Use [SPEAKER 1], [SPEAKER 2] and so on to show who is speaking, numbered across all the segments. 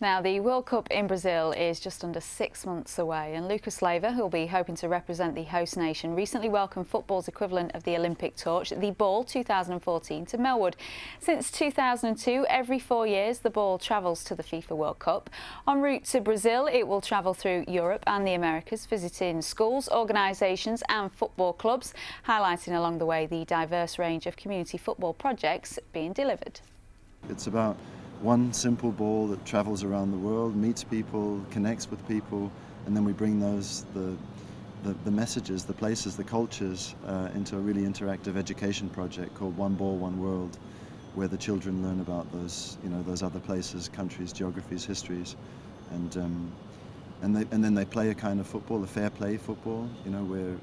[SPEAKER 1] Now, the World Cup in Brazil is just under six months away, and Lucas Leiva, who will be hoping to represent the host nation, recently welcomed football's equivalent of the Olympic torch, the Ball 2014, to Melwood. Since 2002, every four years, the ball travels to the FIFA World Cup. En route to Brazil, it will travel through Europe and the Americas, visiting schools, organisations, and football clubs, highlighting along the way the diverse range of community football projects being delivered.
[SPEAKER 2] It's about one simple ball that travels around the world, meets people, connects with people, and then we bring those, the, the, the messages, the places, the cultures uh, into a really interactive education project called One Ball, One World, where the children learn about those, you know, those other places, countries, geographies, histories, and um, and, they, and then they play a kind of football, a fair play football, you know, where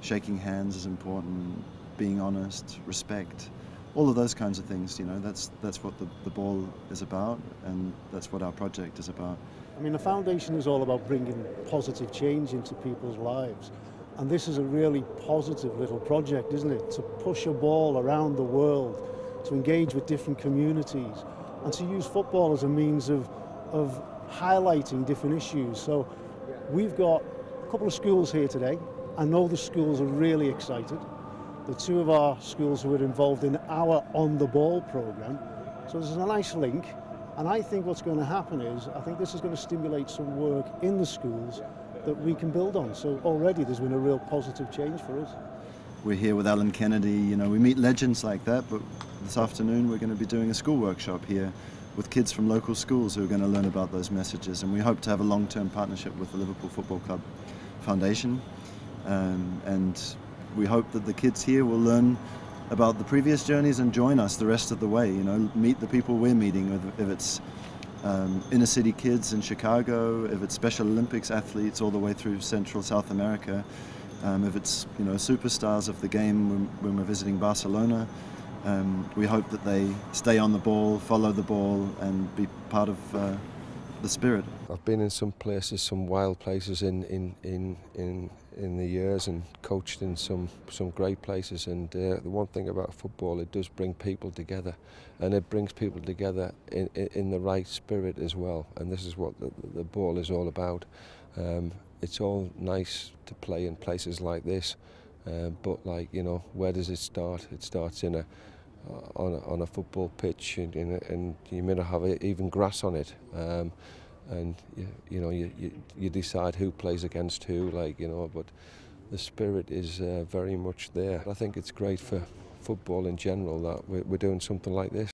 [SPEAKER 2] shaking hands is important, being honest, respect, all of those kinds of things, you know, that's, that's what the, the ball is about and that's what our project is about.
[SPEAKER 3] I mean, the foundation is all about bringing positive change into people's lives. And this is a really positive little project, isn't it? To push a ball around the world, to engage with different communities, and to use football as a means of, of highlighting different issues. So we've got a couple of schools here today. I know the schools are really excited the two of our schools who are involved in our On the Ball programme. So there's a nice link. And I think what's going to happen is, I think this is going to stimulate some work in the schools that we can build on. So already there's been a real positive change for us.
[SPEAKER 2] We're here with Alan Kennedy, you know, we meet legends like that, but this afternoon we're going to be doing a school workshop here with kids from local schools who are going to learn about those messages. And we hope to have a long-term partnership with the Liverpool Football Club Foundation. Um, and we hope that the kids here will learn about the previous journeys and join us the rest of the way. You know, meet the people we're meeting. If it's um, inner city kids in Chicago, if it's Special Olympics athletes all the way through Central South America, um, if it's you know superstars of the game when, when we're visiting Barcelona. Um, we hope that they stay on the ball, follow the ball, and be part of uh, the spirit.
[SPEAKER 4] I've been in some places, some wild places in in in in, in the years, and coached in some some great places. And uh, the one thing about football, it does bring people together, and it brings people together in in, in the right spirit as well. And this is what the, the ball is all about. Um, it's all nice to play in places like this, uh, but like you know, where does it start? It starts in a on a, on a football pitch, and, and, and you may not have e, even grass on it. Um, and you, you know you, you you decide who plays against who, like you know. But the spirit is uh, very much there. I think it's great for football in general that we're, we're doing something like this.